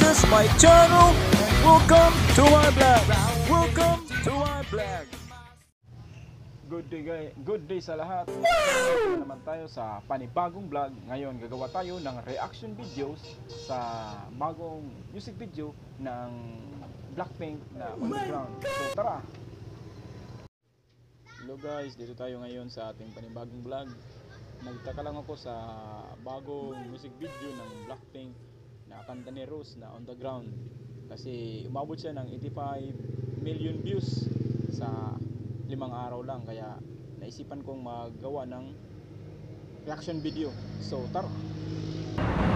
my channel welcome to my vlog. Welcome to my vlog. Good day, guy. Good day sa lahat. Wow! naman tayo sa panibagong vlog. Ngayon, gagawa tayo ng reaction videos sa bagong music video ng Blackpink na Underground. So, tara! Hello guys, dito tayo ngayon sa ating panibagong vlog. Nagtaka lang ako sa bagong music video ng Blackpink na kanta ni Rose na On The Ground. Kasi umabot siya ng 85 million views sa limang araw lang. Kaya naisipan kong magawa ng reaction video. So tara!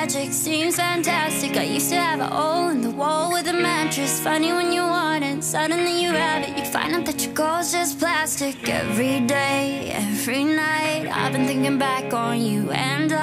Magic, seems fantastic. I used to have a hole in the wall with a mattress. Funny when you want it, suddenly you have it. You find out that your goal's just plastic. Every day, every night, I've been thinking back on you and I.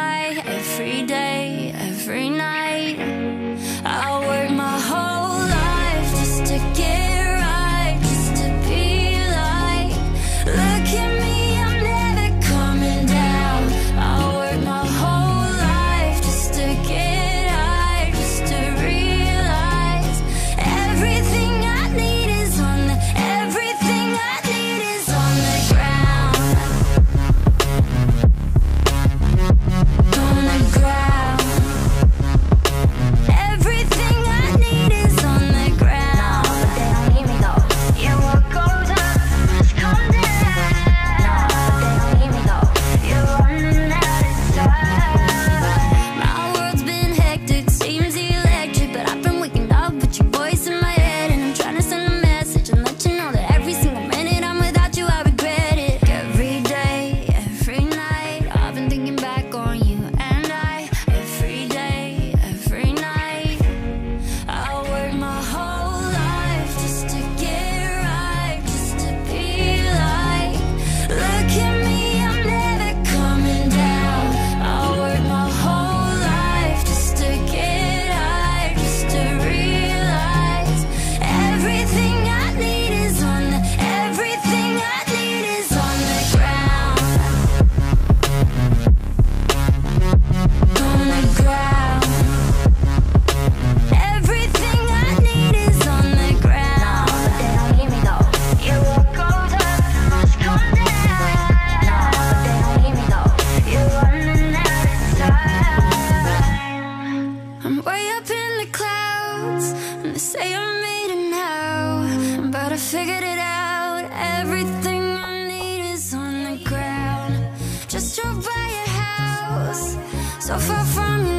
so far from you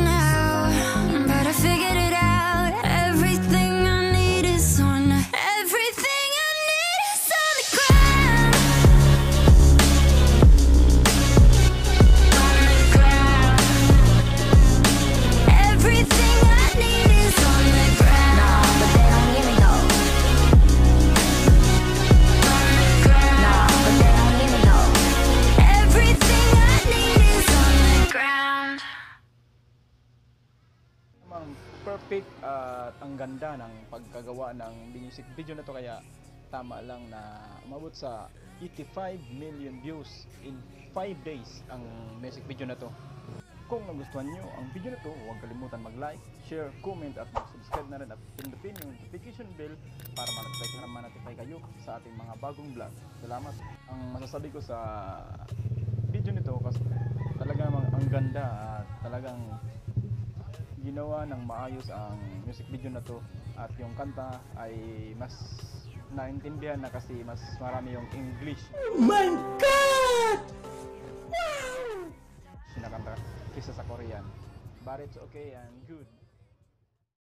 at ang ganda ng pagkagawa ng music video na to kaya tama lang na umabot sa 85 million views in 5 days ang music video na to. Kung nagustuhan nyo ang video na to, huwag kalimutan mag-like, share, comment at mag-subscribe na rin at pindutin yung notification bell para ma-notify ka ma-notify kayo sa ating mga bagong vlog. Salamat. Ang masasabi ko sa video nito kasi talagang ang ganda at talagang ginawa ng maayos ang music video na to at yung kanta ay mas naintindihan na kasi mas marami yung English. Oh my God! Wow! Sinakanta kisa sa Korean. But it's okay and good.